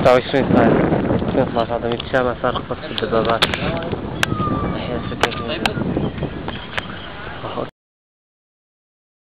Então, isso é claro. Não, lá já também chama, sabe? Pode ser de baixo.